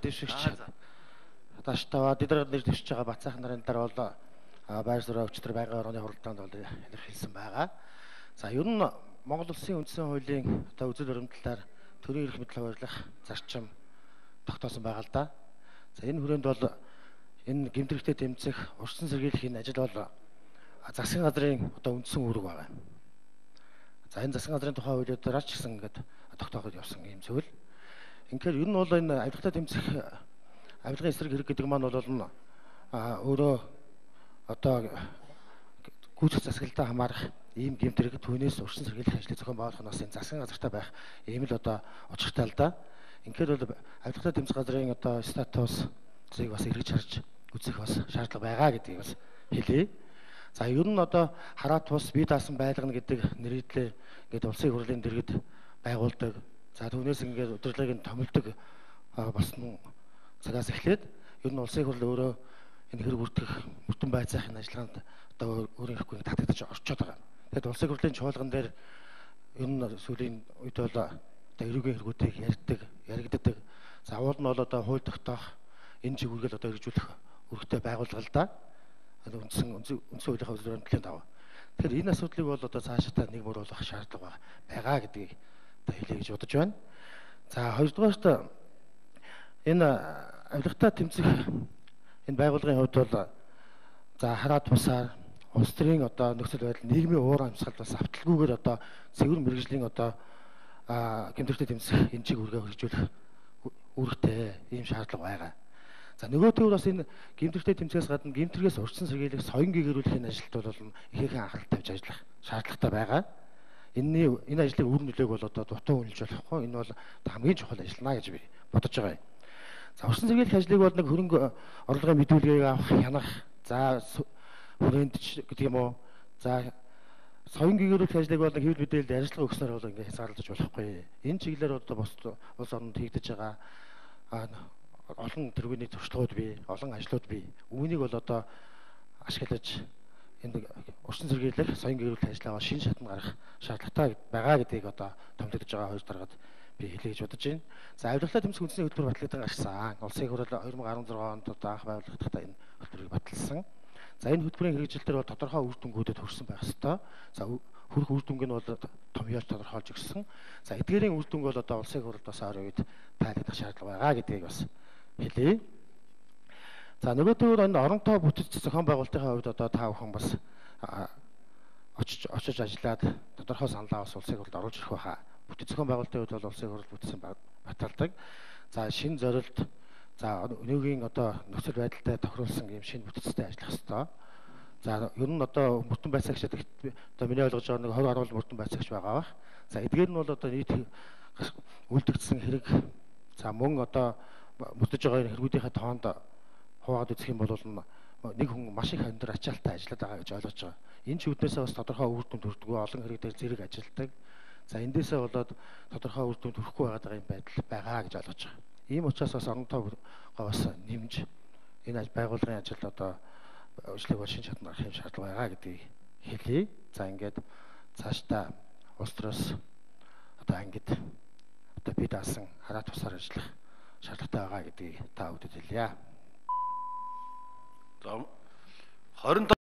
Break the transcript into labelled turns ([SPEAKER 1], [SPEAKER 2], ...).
[SPEAKER 1] дэвшигч тааш таваа дэдрэг дэвшиж байгаа бацаах нарын дараа бол байр суурь өчтөр байнгын орны хуралдаанд бол илэрхийлсэн байгаа. За ер нь Монгол улсын үндсэн хуулийн одоо үзэл баримтлалаар төрийн эрх мэдэл хуваарлах зарчим тогтоосон байгаа л да. За энэ хүрээнд бол энэ гэмтрэгтэй тэмцэх урьдчилан сэргийлэх энэ ажил бол засгийн газрын одоо үндсэн үүрэг байгаа. За энэ засгийн газрын тухай хуулиудаараа ч гэсэн ингээд тогтооход явсан юм зүйл. Инхээр ер нь бол энэ авилгатай тэмцэх авилгын эсрэг хэрэг гэдэг маань бол өөрөө одоо гүйцэх засаглалтаа хамаарах ийм гэмтрэг түүнээс урьдчилан сэргийлэх ажлыг зохион байгуулах нь бас энэ засгийн газартай байх ийм л одоо очихтай л да. Инхээр бол авилгатай тэмцэх газрын одоо статус зыг бас эргэж харж үзэх бас шаардлага байгаа гэдгийг бас хэлье. За ер нь одоо хараат тус бие даасан байлгана гэдэг нэрийдлээ ингээд улсын хурлын дэргэд байгуулдаг. За түүнээс ингээд удирдлагыг томилдог болсон цагаас эхлээд ер нь улсын хурл өөрөө энэ хэрэг үрдэх бүтэн байцаахын ажиллагаанд одоо өөрийн хэрэггүй татагдаж орчод байгаа. Тэгэд улсын хурлын чуулган дээр ер нь сүүлийн үед бол одоо эрүүгийн хэрэгүүдийг ярьдаг, яригддаг. За уул нь бол одоо хууль тогтоох энэ чигүүргээл одоо хэрэгжүүлэх үүрэгтэй байгууллага л да. Үндсэн үндсэн хуулийнхаа үзлэрийн төлөнд аваа. Тэгэхээр энэ асуудлыг бол одоо цаашаа нэг мөр болох шаардлага байгаа гэдгийг хэлье гэж бодож байна. За хоёрдугаарт энэ авилгатай тэмцэх энэ байгууллагын хувьд бол за хараад тусаар улс төрийн одоо нөхцөл байдал нийгмийн уур амьсгал бас авталгүйгээр одоо цэвэр мэрэгжлийн одоо гэмтэртэй тэмцэх энэ чиг үргээ хөгжүүлэх үүрэгтэй ийм шаардлага байгаа. За нөгөө төвөр бас энэ гимтэртэй тэмцээс гадна гимтэргээс урьдчилан сэргийлэх соён гэгэрүүлэхийн ажилд бол ихээхэн анхаарал тавьж ажиллах шаардлагатай байгаа. Энэний энэ ажлын үр нөлөөг бол одоо дутуу үнэлж болохгүй. Энэ бол хамгийн чухал ажил наа гэж би бодож байгаа юм. За урьдчилан сэргийлэх ажлыг бол нэг хөрөнгө орлогын мэдүүлгийг авах, хянах, за хүрээнд гэдэг юм уу. За соён гэгэрүүлэх ажлыг бол хэвлэл мэдээлэлд ажиллагаа өгснөр бол ингээ хязгаарлаж болохгүй. Энэ чиглэлээр одоо бос улс орнд хийгдэж байгаа олон тэргүүний туршлагууд бий, олон ажлууд бий. Үүнийг бол одоо ашиглаж энэ урьдчилан сэргийлэх, соён гэрүүлэх ажиллагаа шин шатнд гарах шаардлагатай байгаа гэдгийг одоо томилогдож байгаа хоёр дараад би хэлье гэж бодож байна. За авилгалаа тэмцэх үндэсний хөтөлбөр батлагдсан гарсан. Улсын хурал 2016 онд одоо анх байгууллагахдаа энэ хөтөлбөрийг баталсан. За энэ хөтөлбөрийн хэрэгжилт төр бол тодорхой үр дүнгуудад хүрсэн байх ёстой. За хүрх үр дүнг нь бол томьёолж тодорхойлж өгсөн. За эдгээрийн үр дүнг бол одоо улсын хурал бас ойр үед тайлбарлах шаардлага байгаа гэдгийг бас хэлье. За нөгөө төвөр энэ оронтой бүтэц зохион байгуулалтынхаа хувьд одоо та бүхэн бас очиж очиж ажиллаад тодорхой саналаа бас улсын хурлд оруулж ирэх байхаа. Бүтэц зохион байгуулалтын хувьд бол улсын хурл бүтсэн баталдаг. За шин зорилт за өнөөгийн одоо нөхцөл байдалтай тохируулсан юм шинэ бүтэцтэй ажиллах хэрэгтэй. За ер нь одоо мөртөн байцаагч одоо миний ойлгож байгаа нэг 20 гаруй мөртөн байцаагч байгаа бах. За эдгээр нь бол одоо нийт үлдэгдсэн хэрэг за мөн одоо мөрдөж байгаа хэрэгүүдийнхээ тоонд хуваагаад үзэх юм бол нэг хүн маш их өндөр ачаалттай ажиллаад байгаа гэж ойлгож байгаа. Энэ ч үднээсээ бас тодорхой үр дүн төрдгөө олон хэрэг дээр зэрэг ажилдаг. За эндээсээ болоод тодорхой үр дүн төрөхгүй байгаа юм байдал байгаа гэж ойлгож байгаа. Ийм учраас бас оронтойгоо бас нэмж энэ байгууллагын ажилд одоо үйлчлэг бол шин чадвар гарах юм шаардлага байгаа гэдгийг хэлье. За ингээд цаашдаа улс төрөөс одоо ангид одоо би даасан хараа тусаар ажиллах шаардлагатай байгаа гэдгийг та бүдэд хэлье.
[SPEAKER 2] За 27